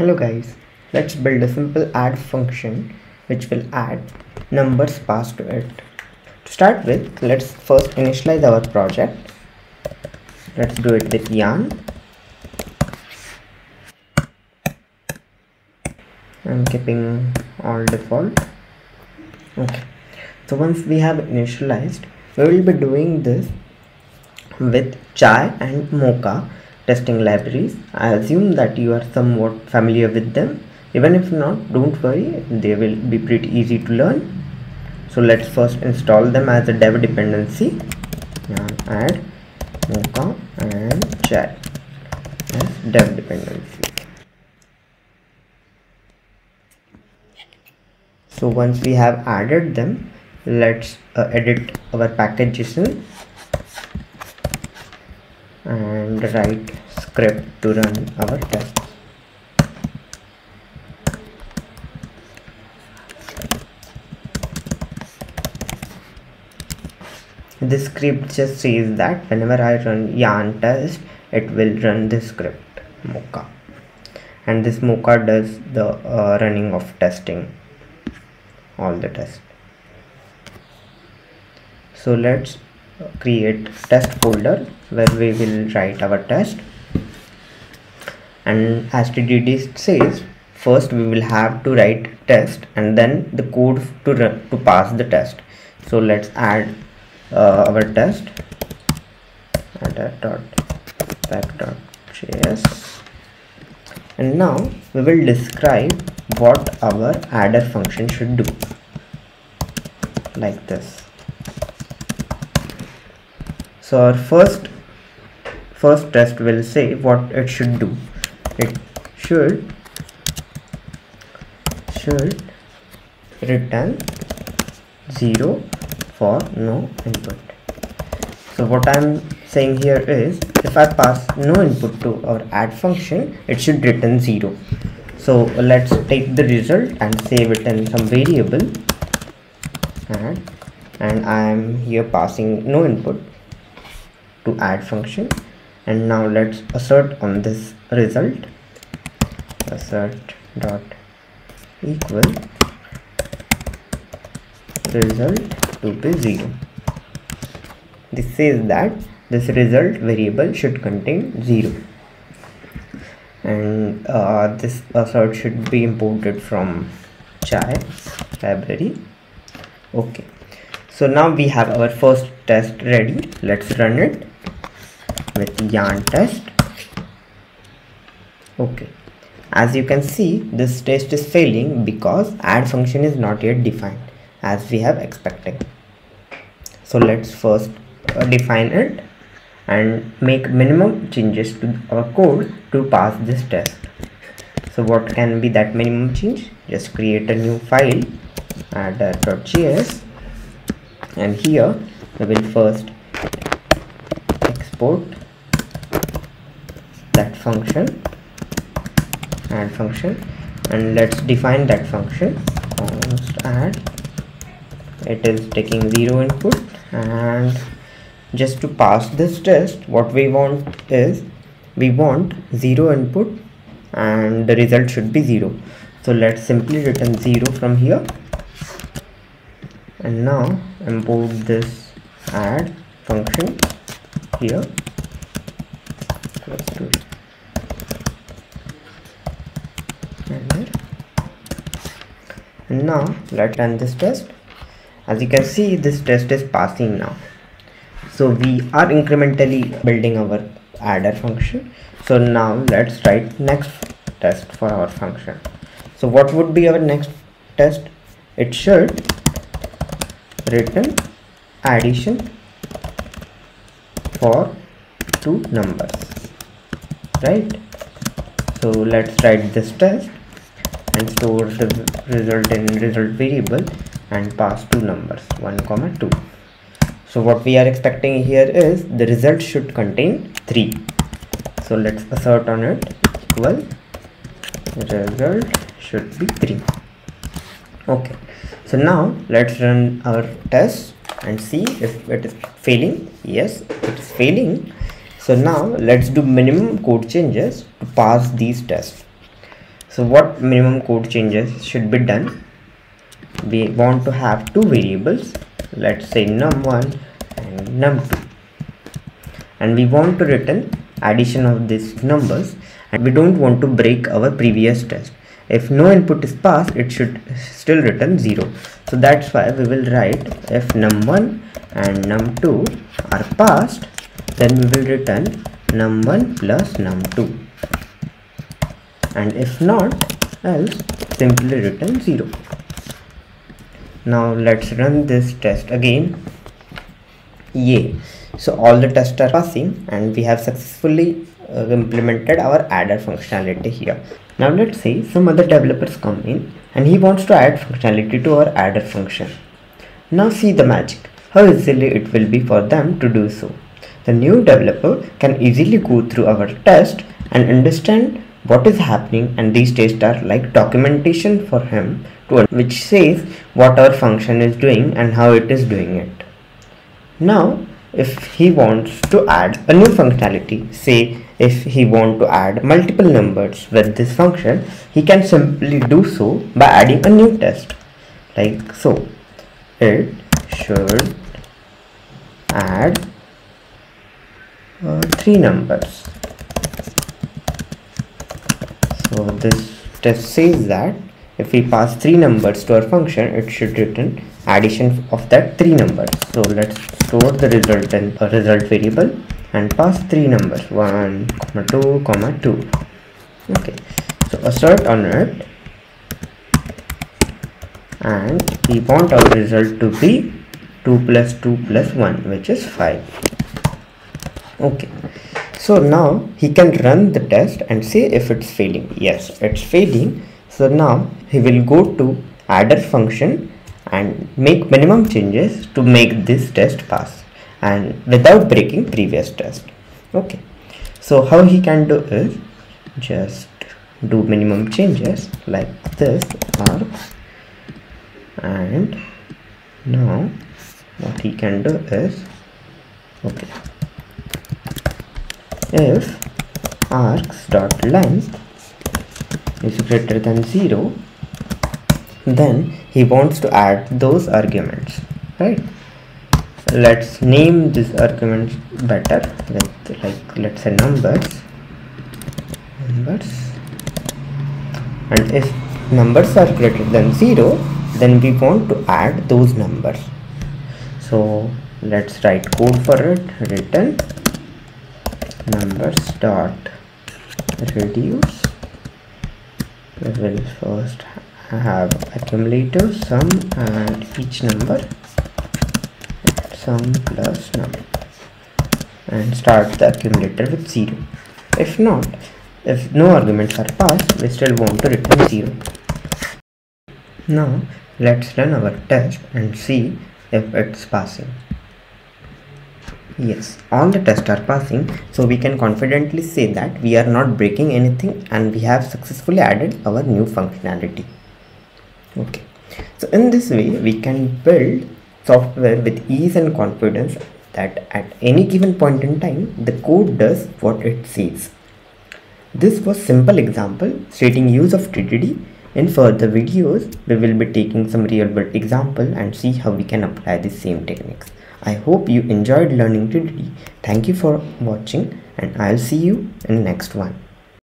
Hello guys, let's build a simple add function which will add numbers passed to it. To start with, let's first initialize our project. Let's do it with yarn. I'm keeping all default. Okay, so once we have initialized, we will be doing this with chai and mocha testing libraries. I assume that you are somewhat familiar with them. Even if not, don't worry, they will be pretty easy to learn. So let's first install them as a dev dependency. And add mocha and chai as dev dependency. So once we have added them, let's uh, edit our package.json and write script to run our test. This script just says that whenever I run yarn test, it will run this script mocha. And this mocha does the uh, running of testing all the tests so let's create test folder where we will write our test and as tdd says first we will have to write test and then the code to run, to pass the test. So let's add uh, our test. Add dot dot js and now we will describe what our adder function should do. Like this. So our first first test will say what it should do it should should return 0 for no input. So what i'm saying here is if i pass no input to our add function it should return 0 so let's take the result and save it in some variable. And i am here passing no input to add function. And now let's assert on this result assert dot equal result to be 0 this says that this result variable should contain 0 and uh, this assert should be imported from chai library. Okay. So now we have our first test ready. Let's run it with yarn test okay. As you can see this test is failing because add function is not yet defined as we have expected. So let's first uh, define it and make minimum changes to our code to pass this test. So what can be that minimum change? Just create a new file add.js and here we will first export that function add function. And let's define that function. Add. It is taking zero input. And just to pass this test what we want is we want zero input and the result should be zero. So let's simply return zero from here. And now import this add function here let's do it now let's run this test. As you can see this test is passing now. So we are incrementally building our adder function. So now let's write next test for our function. So what would be our next test? It should return addition for two numbers right? So let's write this test and store the result in result variable and pass two numbers 1 comma 2 so what we are expecting here is the result should contain 3 so let's assert on it equal result should be 3 okay so now let's run our test and see if it is failing. Yes it is failing. So now let's do minimum code changes to pass these tests so what minimum code changes should be done? We want to have two variables. Let's say num1 and num2 and we want to return addition of these numbers. And we don't want to break our previous test. If no input is passed it should still return 0 so that's why we will write if num1 and num2 are passed then we will return num1 plus num2 and if not else simply return 0 now let's run this test again. Yay so all the tests are passing and we have successfully uh, implemented our adder functionality here. Now let's say some other developers come in and he wants to add functionality to our adder function. Now see the magic. How easily it will be for them to do so. The new developer can easily go through our test and understand what is happening and these tests are like documentation for him to which says what our function is doing and how it is doing it. Now if he wants to add a new functionality say if he want to add multiple numbers with this function he can simply do so by adding a new test. Like so it should add uh, three numbers so this test says that if we pass three numbers to our function it should return addition of that three numbers. So let's store the result in a result variable and pass three numbers 1 comma 2 comma 2 okay so assert on it. And we want our result to be 2 plus 2 plus 1 which is 5 okay so now he can run the test and see if it's failing. Yes it's failing. So now he will go to adder function and make minimum changes to make this test pass and without breaking previous test. Okay. So how he can do is just do minimum changes like this and now what he can do is okay if args dot length is greater than 0 then he wants to add those arguments right? Let's name this argument better with like let's say numbers numbers. And if numbers are greater than 0 then we want to add those numbers. So let's write code for it return numbers dot reduce. We will first have accumulator sum and each number. Sum plus num. And start the accumulator with 0 if not if no arguments are passed we still want to return 0 now let's run our test and see if it's passing yes. All the tests are passing so we can confidently say that we are not breaking anything and we have successfully added our new functionality. Okay. So in this way we can build software with ease and confidence that at any given point in time the code does what it says. This was simple example stating use of TDD in further videos we will be taking some real world example and see how we can apply the same techniques i hope you enjoyed learning today. thank you for watching and i'll see you in the next one